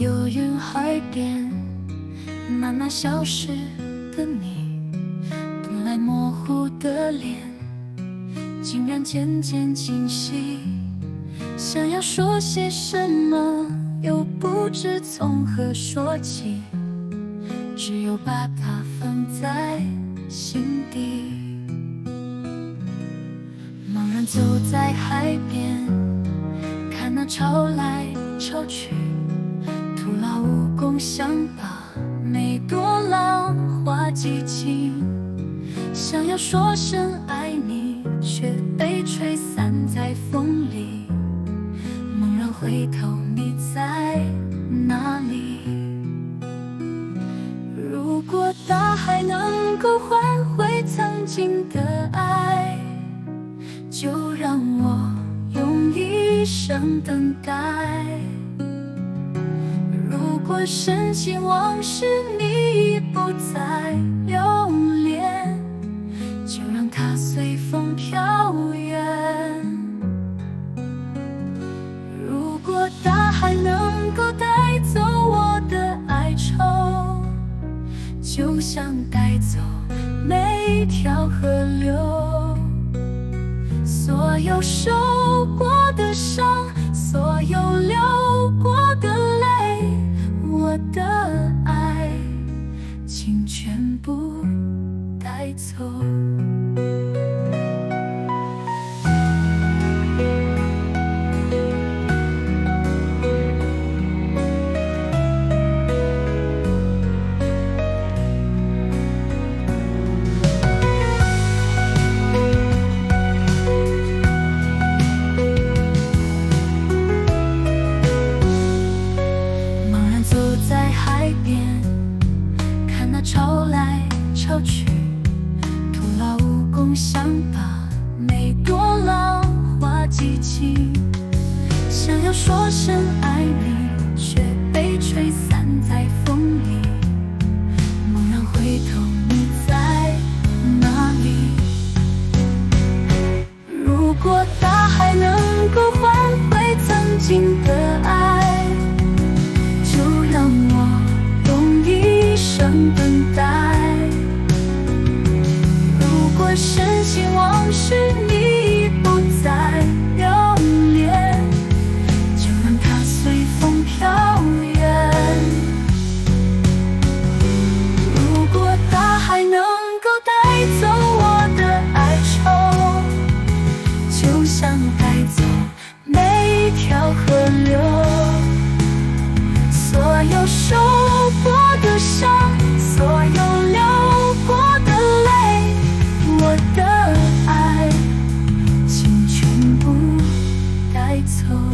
游云海边，慢慢消失的你，本来模糊的脸，竟然渐渐清晰。想要说些什么，又不知从何说起，只有把它放在心底。茫然走在海边，看那潮来潮去。想把每朵浪花记清。想要说声爱你，却被吹散在风里。猛然回头，你在哪里？如果大海能够换回曾经的爱，就让我用一生等待。如果深情往事你已不再留恋，就让它随风飘远。如果大海能够带走我的哀愁，就像带走每条河流，所有受茫然走在海边看那潮来潮去。总想把每朵浪花记清，想要说声爱你，却被吹散在风里。猛然回头，你在那里。如果大海能够换回曾经的爱，就让我用一生等。是你你走。